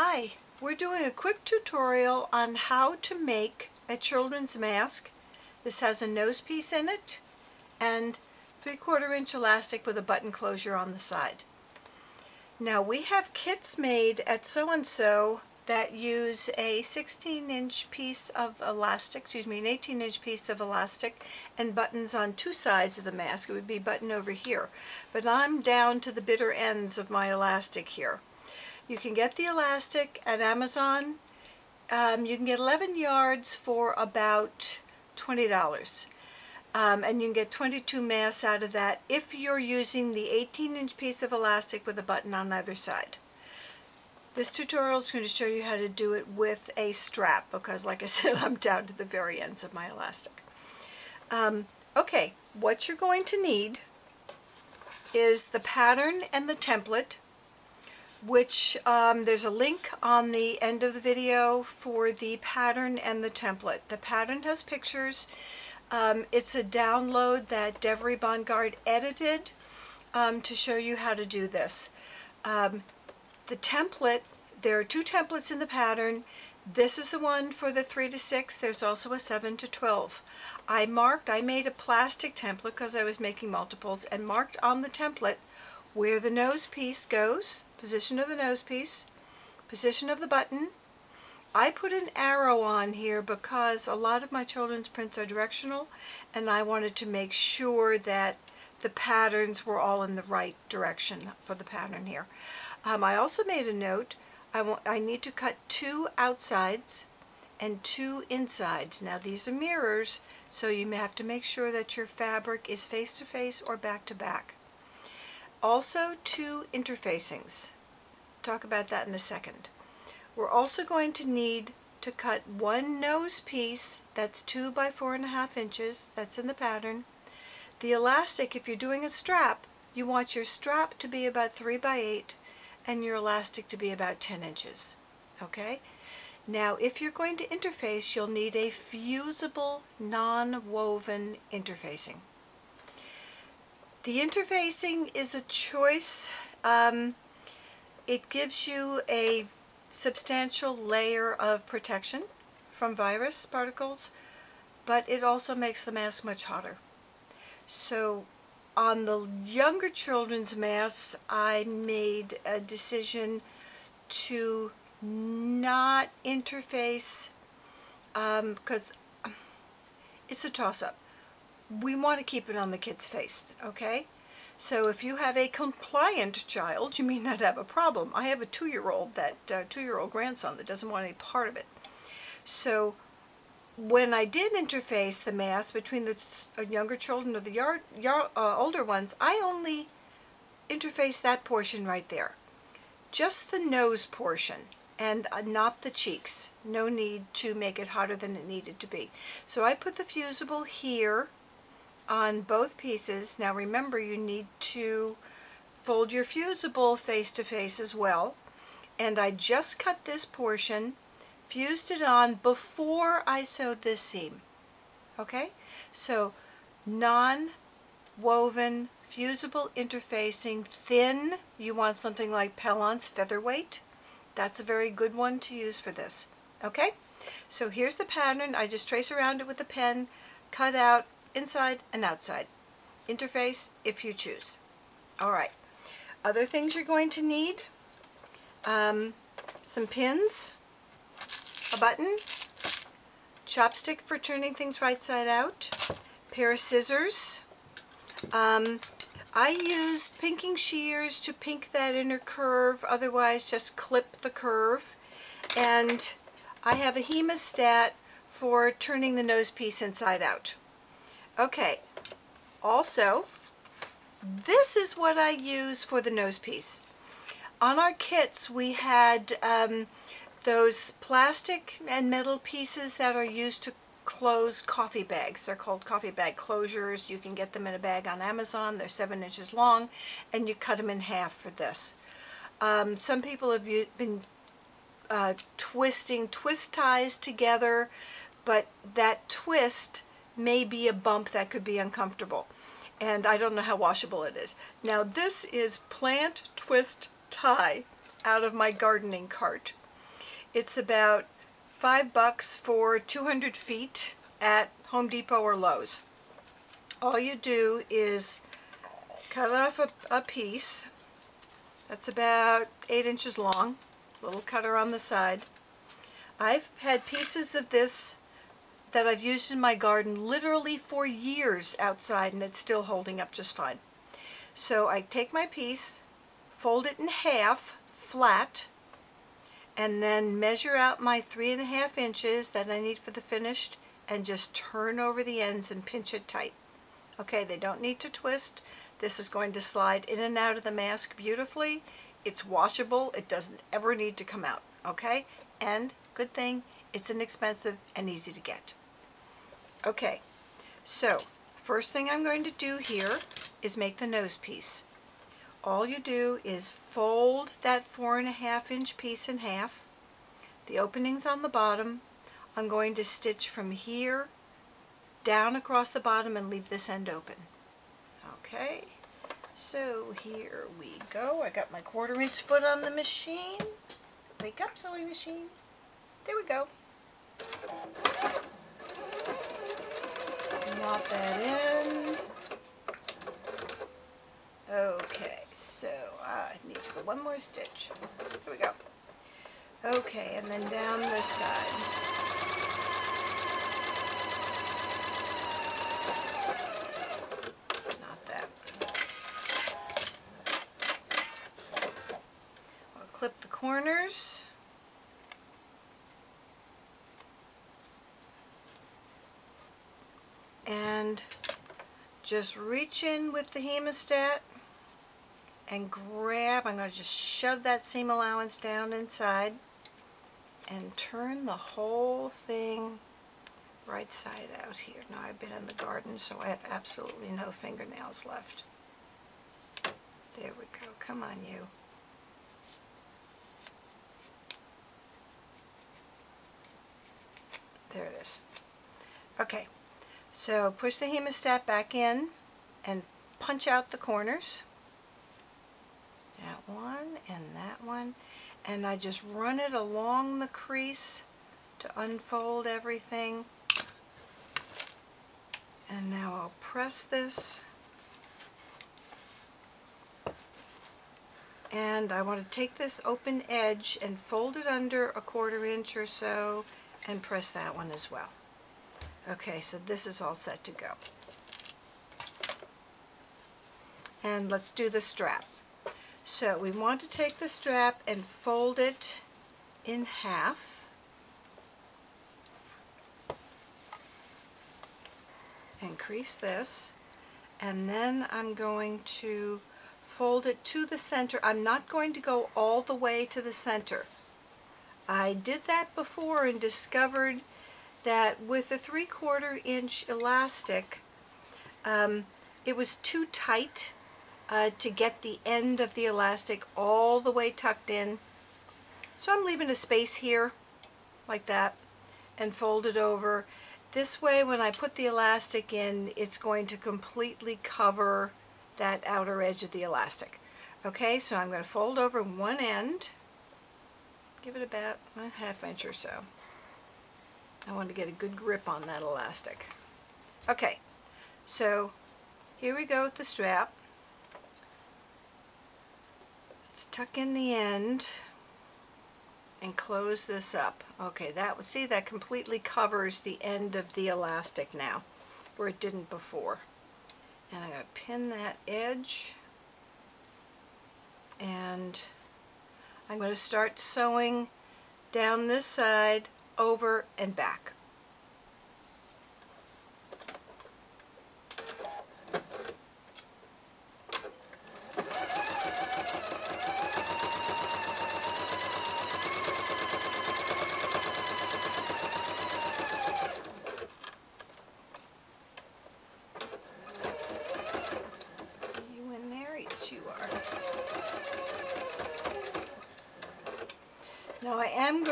Hi, we're doing a quick tutorial on how to make a children's mask. This has a nose piece in it and 3 quarter inch elastic with a button closure on the side. Now we have kits made at Sew N Sew that use a 16 inch piece of elastic, excuse me, an 18 inch piece of elastic and buttons on two sides of the mask. It would be button over here. But I'm down to the bitter ends of my elastic here. You can get the elastic at Amazon. Um, you can get 11 yards for about $20. Um, and you can get 22 masks out of that if you're using the 18 inch piece of elastic with a button on either side. This tutorial is going to show you how to do it with a strap because like I said I'm down to the very ends of my elastic. Um, okay, what you're going to need is the pattern and the template which um, there's a link on the end of the video for the pattern and the template. The pattern has pictures. Um, it's a download that Devery Bongard edited um, to show you how to do this. Um, the template, there are two templates in the pattern. This is the one for the 3 to 6. There's also a 7 to 12. I marked, I made a plastic template because I was making multiples and marked on the template where the nose piece goes, position of the nose piece, position of the button. I put an arrow on here because a lot of my children's prints are directional and I wanted to make sure that the patterns were all in the right direction for the pattern here. Um, I also made a note, I, want, I need to cut two outsides and two insides. Now these are mirrors, so you have to make sure that your fabric is face to face or back to back. Also two interfacings. Talk about that in a second. We're also going to need to cut one nose piece that's two by four and a half inches, that's in the pattern. The elastic, if you're doing a strap, you want your strap to be about three by eight and your elastic to be about 10 inches. Okay? Now, if you're going to interface, you'll need a fusible, non-woven interfacing. The interfacing is a choice. Um, it gives you a substantial layer of protection from virus particles, but it also makes the mask much hotter. So on the younger children's masks, I made a decision to not interface because um, it's a toss-up we want to keep it on the kid's face, okay? So if you have a compliant child, you may not have a problem. I have a two-year-old, that uh, two-year-old grandson that doesn't want any part of it. So when I did interface the mask between the uh, younger children or the yard, yard, uh, older ones, I only interfaced that portion right there. Just the nose portion and uh, not the cheeks. No need to make it hotter than it needed to be. So I put the fusible here on both pieces. Now remember you need to fold your fusible face to face as well. And I just cut this portion, fused it on before I sewed this seam. Okay? So non-woven fusible interfacing thin you want something like Pellon's featherweight that's a very good one to use for this okay so here's the pattern I just trace around it with a pen cut out inside and outside. Interface if you choose. Alright, other things you're going to need, um, some pins, a button, chopstick for turning things right side out, pair of scissors. Um, I used pinking shears to pink that inner curve, otherwise just clip the curve. And I have a hemostat for turning the nose piece inside out. Okay, also, this is what I use for the nose piece. On our kits, we had um, those plastic and metal pieces that are used to close coffee bags. They're called coffee bag closures. You can get them in a bag on Amazon. They're seven inches long, and you cut them in half for this. Um, some people have been uh, twisting twist ties together, but that twist may be a bump that could be uncomfortable. And I don't know how washable it is. Now this is plant twist tie out of my gardening cart. It's about five bucks for 200 feet at Home Depot or Lowe's. All you do is cut off a, a piece that's about eight inches long, little cutter on the side. I've had pieces of this that I've used in my garden literally for years outside and it's still holding up just fine. So I take my piece, fold it in half, flat, and then measure out my three and a half inches that I need for the finished and just turn over the ends and pinch it tight. Okay, they don't need to twist. This is going to slide in and out of the mask beautifully. It's washable. It doesn't ever need to come out. Okay, and good thing, it's inexpensive and easy to get. Okay, so first thing I'm going to do here is make the nose piece. All you do is fold that four and a half inch piece in half. The opening's on the bottom. I'm going to stitch from here down across the bottom and leave this end open. Okay, so here we go. I got my quarter inch foot on the machine. Wake up, sewing machine. There we go. Knot that in. Okay, so I need to go one more stitch. Here we go. Okay, and then down this side. Not that. I'll clip the corners. And just reach in with the hemostat and grab, I'm going to just shove that seam allowance down inside and turn the whole thing right side out here. Now I've been in the garden so I have absolutely no fingernails left. There we go. Come on you. There it is. Okay, so push the hemostat back in and punch out the corners. That one and that one. And I just run it along the crease to unfold everything. And now I'll press this. And I want to take this open edge and fold it under a quarter inch or so and press that one as well. Okay, so this is all set to go. And let's do the strap. So we want to take the strap and fold it in half. Increase this. And then I'm going to fold it to the center. I'm not going to go all the way to the center. I did that before and discovered that with a three-quarter inch elastic, um, it was too tight uh, to get the end of the elastic all the way tucked in. So I'm leaving a space here, like that, and fold it over. This way, when I put the elastic in, it's going to completely cover that outer edge of the elastic. Okay, so I'm going to fold over one end, give it about a half inch or so. I want to get a good grip on that elastic. Okay, so here we go with the strap. Let's tuck in the end and close this up. Okay, that see that completely covers the end of the elastic now, where it didn't before. And I'm going to pin that edge and I'm going to start sewing down this side over and back.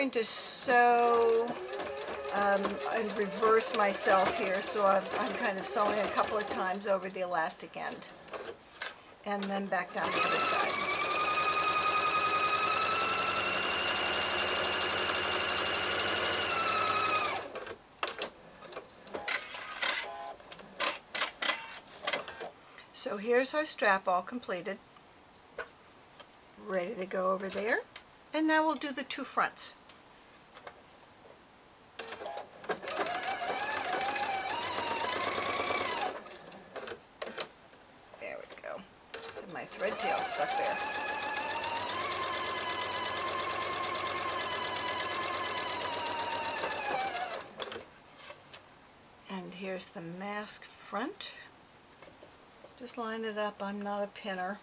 going to sew um, and reverse myself here so I'm, I'm kind of sewing a couple of times over the elastic end and then back down the other side. So here's our strap all completed, ready to go over there. And now we'll do the two fronts. Front. Just line it up. I'm not a pinner.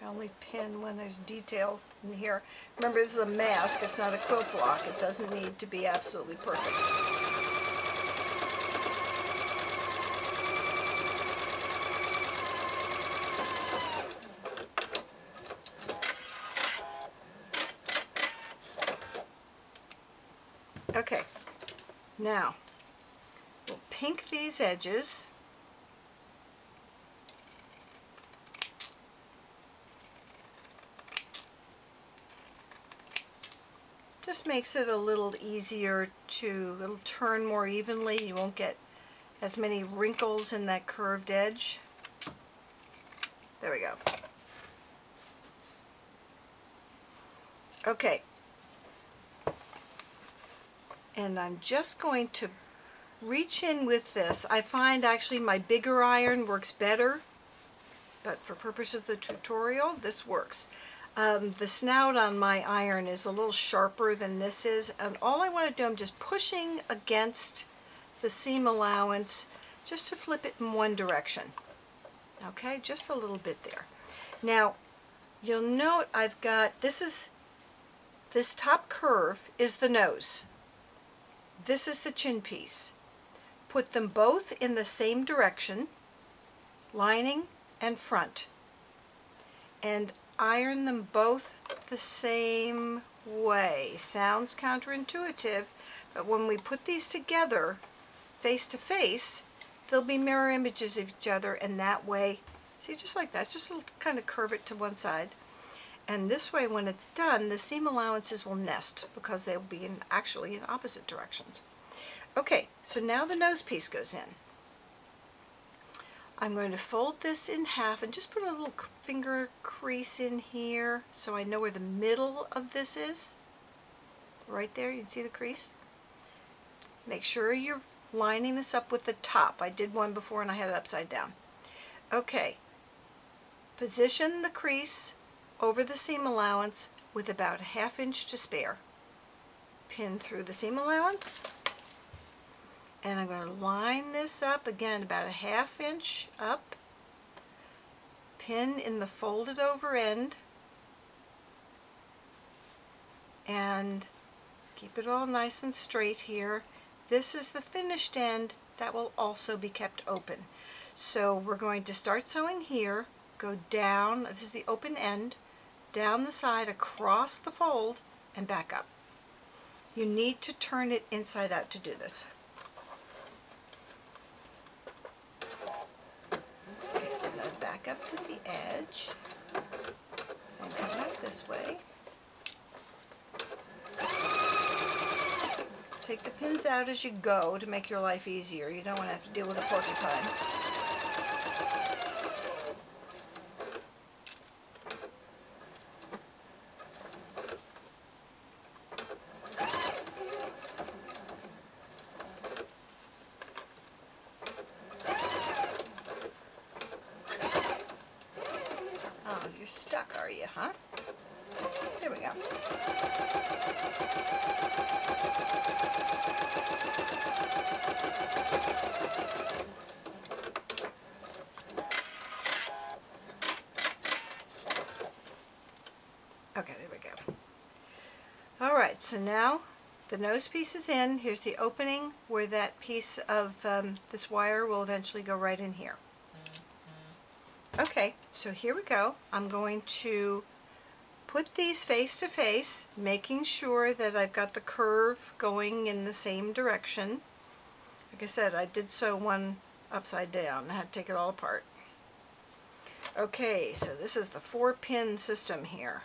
I only pin when there's detail in here. Remember, this is a mask. It's not a quilt block. It doesn't need to be absolutely perfect. Okay, now pink these edges. Just makes it a little easier to, it'll turn more evenly. You won't get as many wrinkles in that curved edge. There we go. Okay. And I'm just going to reach in with this. I find actually my bigger iron works better, but for purpose of the tutorial, this works. Um, the snout on my iron is a little sharper than this is, and all I want to do, I'm just pushing against the seam allowance just to flip it in one direction. Okay, just a little bit there. Now, you'll note I've got, this is, this top curve is the nose. This is the chin piece. Put them both in the same direction, lining and front. And iron them both the same way. Sounds counterintuitive, but when we put these together face to face, they'll be mirror images of each other and that way, see just like that, just kind of curve it to one side. And this way when it's done, the seam allowances will nest because they'll be in actually in opposite directions. Okay, so now the nose piece goes in. I'm going to fold this in half and just put a little finger crease in here so I know where the middle of this is. Right there, you can see the crease. Make sure you're lining this up with the top. I did one before and I had it upside down. Okay, position the crease over the seam allowance with about a half inch to spare. Pin through the seam allowance and I'm going to line this up again about a half inch up. Pin in the folded over end. And keep it all nice and straight here. This is the finished end that will also be kept open. So we're going to start sewing here. Go down this is the open end down the side across the fold and back up. You need to turn it inside out to do this Back up to the edge and come back this way. Take the pins out as you go to make your life easier. You don't want to have to deal with a porcupine. So now the nose piece is in. Here's the opening where that piece of um, this wire will eventually go right in here. Okay, so here we go. I'm going to put these face to face, making sure that I've got the curve going in the same direction. Like I said, I did sew one upside down. I had to take it all apart. Okay, so this is the four pin system here.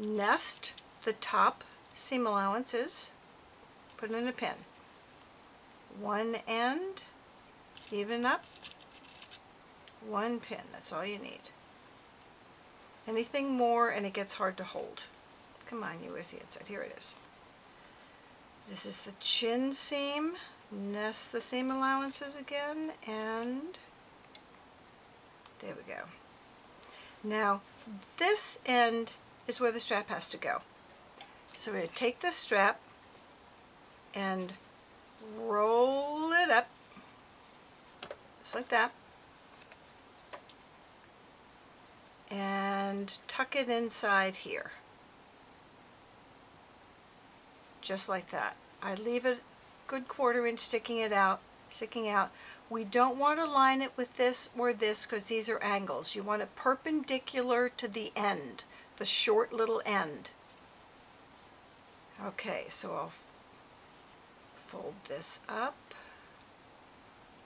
Nest the top seam allowances, put it in a pin. One end, even up, One pin, that's all you need. Anything more and it gets hard to hold. Come on, you is the inside. Here it is. This is the chin seam. Nest the seam allowances again and there we go. Now this end is where the strap has to go. So we're going to take this strap and roll it up just like that and tuck it inside here just like that. I leave it good quarter inch sticking it out, sticking out. We don't want to line it with this or this because these are angles. You want it perpendicular to the end, the short little end. Okay, so I'll fold this up,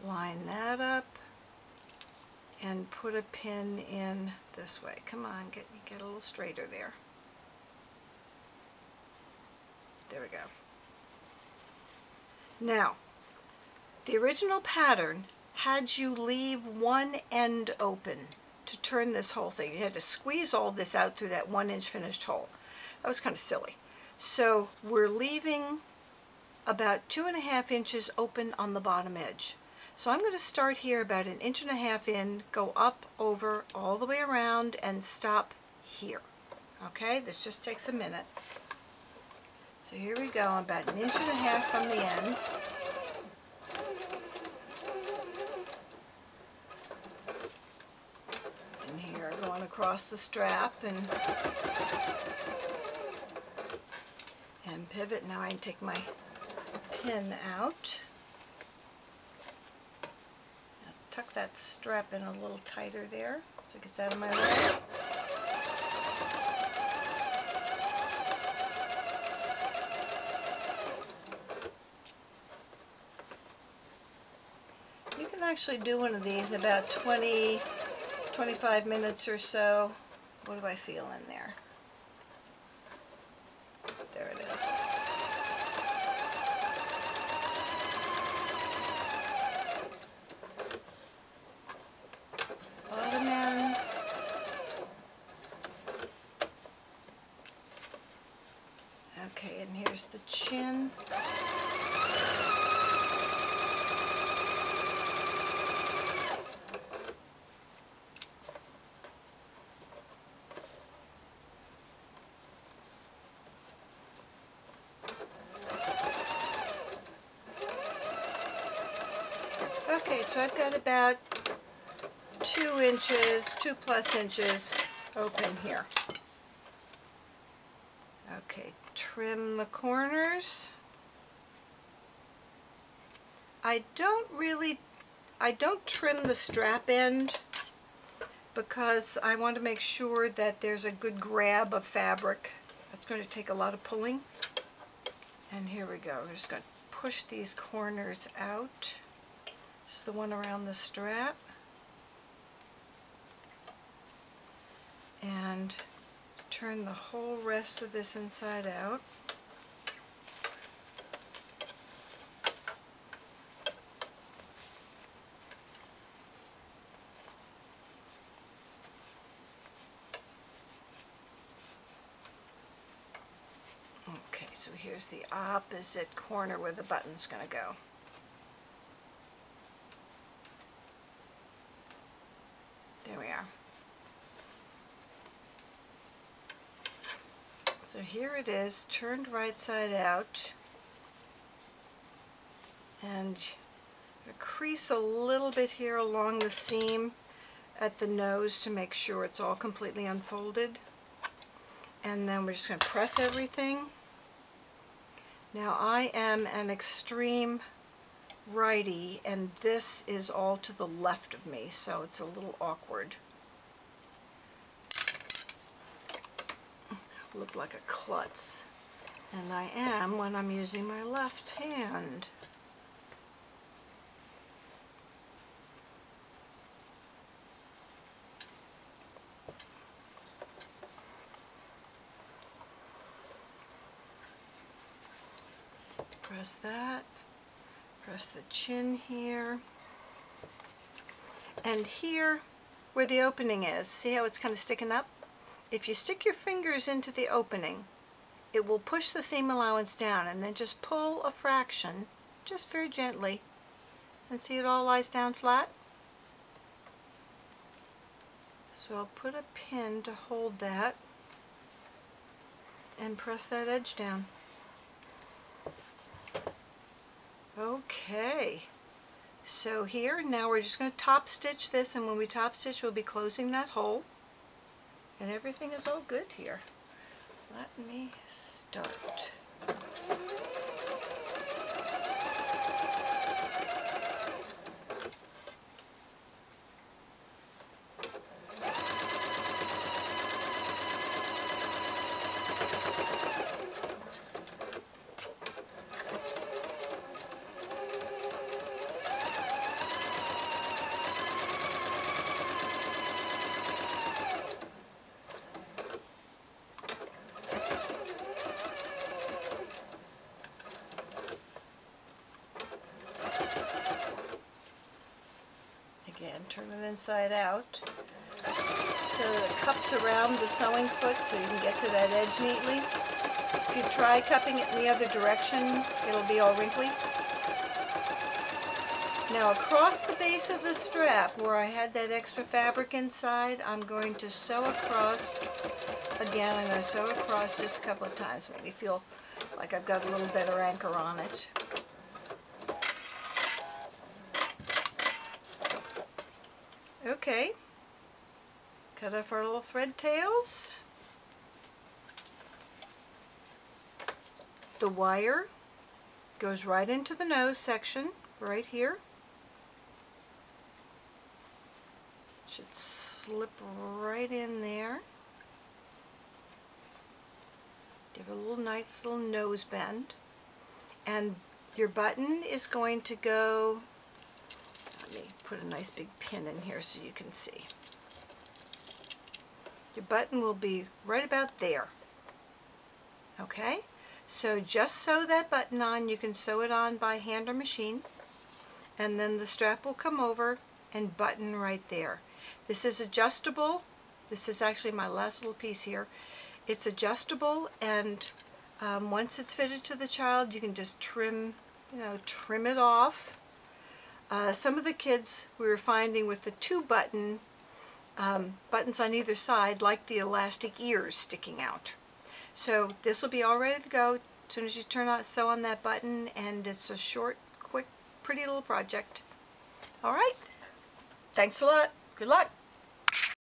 line that up, and put a pin in this way. Come on, get, get a little straighter there. There we go. Now, the original pattern had you leave one end open to turn this whole thing. You had to squeeze all this out through that one inch finished hole. That was kind of silly. So we're leaving about two and a half inches open on the bottom edge. So I'm going to start here about an inch and a half in, go up, over, all the way around, and stop here. Okay, this just takes a minute. So here we go, about an inch and a half from the end. And here, going across the strap and and pivot. Now I can take my pin out. Tuck that strap in a little tighter there so it gets out of my way. You can actually do one of these in about 20, 25 minutes or so. What do I feel in there? There it is. Okay, and here's the chin. Okay, so I've got about two inches, two plus inches open here. Okay, trim the corners. I don't really, I don't trim the strap end because I want to make sure that there's a good grab of fabric. That's going to take a lot of pulling. And here we go. We're just going to push these corners out. This is the one around the strap. And turn the whole rest of this inside out. Okay, so here's the opposite corner where the button's going to go. There we are. So here it is, turned right side out. And crease a little bit here along the seam at the nose to make sure it's all completely unfolded. And then we're just going to press everything. Now I am an extreme righty and this is all to the left of me so it's a little awkward. Look like a klutz and I am when I'm using my left hand. Press that press the chin here. And here, where the opening is, see how it's kind of sticking up? If you stick your fingers into the opening, it will push the seam allowance down and then just pull a fraction, just very gently, and see it all lies down flat? So I'll put a pin to hold that and press that edge down. Okay, so here now we're just going to top stitch this and when we top stitch we'll be closing that hole and everything is all good here. Let me start. Again, turn it inside out. So it cups around the sewing foot so you can get to that edge neatly. If you try cupping it in the other direction, it'll be all wrinkly. Now across the base of the strap where I had that extra fabric inside, I'm going to sew across, again I'm going to sew across just a couple of times, make me feel like I've got a little better anchor on it. Okay, cut off our little thread tails. The wire goes right into the nose section, right here. Should slip right in there. Give it a little nice little nose bend. And your button is going to go let me put a nice big pin in here so you can see. Your button will be right about there. Okay, so just sew that button on. You can sew it on by hand or machine. And then the strap will come over and button right there. This is adjustable. This is actually my last little piece here. It's adjustable and um, once it's fitted to the child, you can just trim, you know, trim it off uh, some of the kids we were finding with the two button um, buttons on either side like the elastic ears sticking out. So this will be all ready to go as soon as you turn on sew on that button and it's a short, quick, pretty little project. Alright, thanks a lot. Good luck.